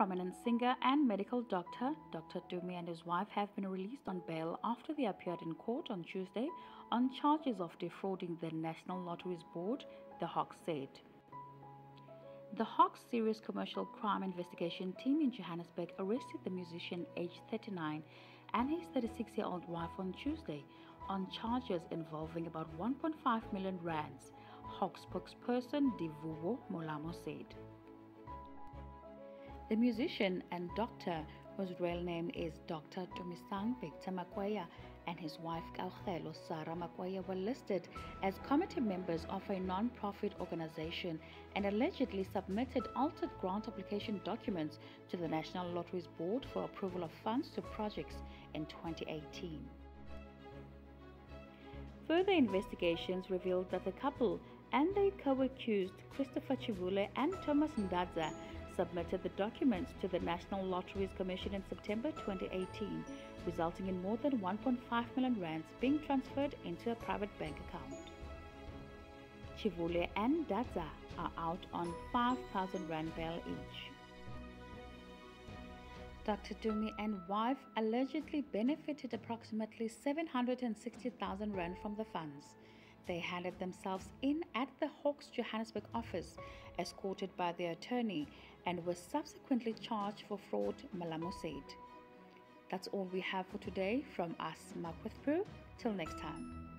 prominent singer and medical doctor, Dr. Tumi and his wife have been released on bail after they appeared in court on Tuesday on charges of defrauding the National Lotteries Board, the Hawks said. The Hawks Serious Commercial Crime Investigation Team in Johannesburg arrested the musician aged 39 and his 36 year old wife on Tuesday on charges involving about 1.5 million rands, Hawks spokesperson Divubo Molamo said. The musician and doctor, whose real name is Dr. Tumisang Victor Makweya, and his wife Kgaogelo Sara Makweya were listed as committee members of a non-profit organization and allegedly submitted altered grant application documents to the National Lotteries Board for approval of funds to projects in 2018. Further investigations revealed that the couple and their co-accused Christopher Chivule and Thomas Ndadza submitted the documents to the National Lotteries Commission in September 2018, resulting in more than 1.5 million rands being transferred into a private bank account. Chivule and Daza are out on 5,000 rand bail each. Dr. Tumi and wife allegedly benefited approximately 760,000 rand from the funds. They handed themselves in at the Hawks Johannesburg office, escorted by their attorney, and were subsequently charged for fraud, Malamo said. That's all we have for today from us, MIC with Prue. Till next time.